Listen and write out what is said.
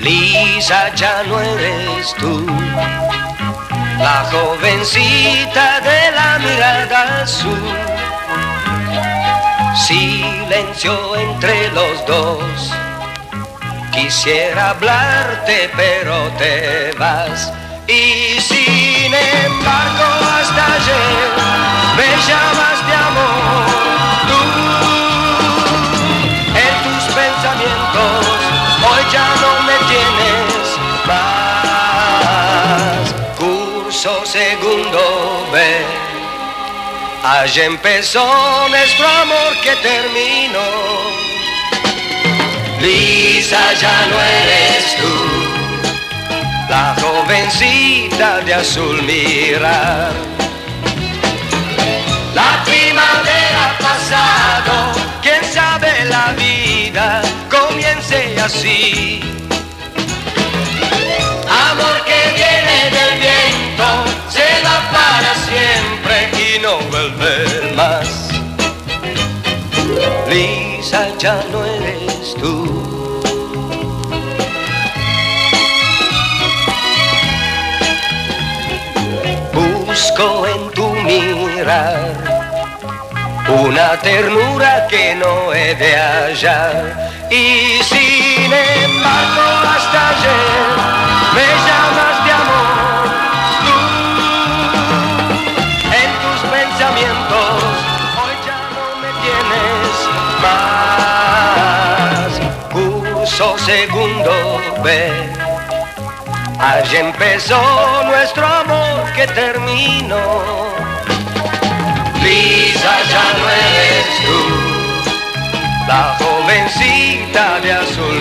Lisa, ya no eres tú. La jovencita de la mirada azul. Silencio entre los dos. Quisiera hablarte, pero te vas. Y sin embargo, hasta ayer me llamas de amor. Tú, en tus pensamientos, hoy ya no Segundo B. Allí empezó nuestro amor que terminó. Lisa, ya no eres tú, la jovencita de azul mirar. La primavera pasado, quién sabe la vida, comience así. No vuelve más. Lisa, ya no eres tú. Busco en tu mirar una ternura que no he de hallar. Y sin embargo, más. Curso segundo B. Allí empezó nuestro amor que terminó. Lisa, ya no eres tú, la jovencita de azul.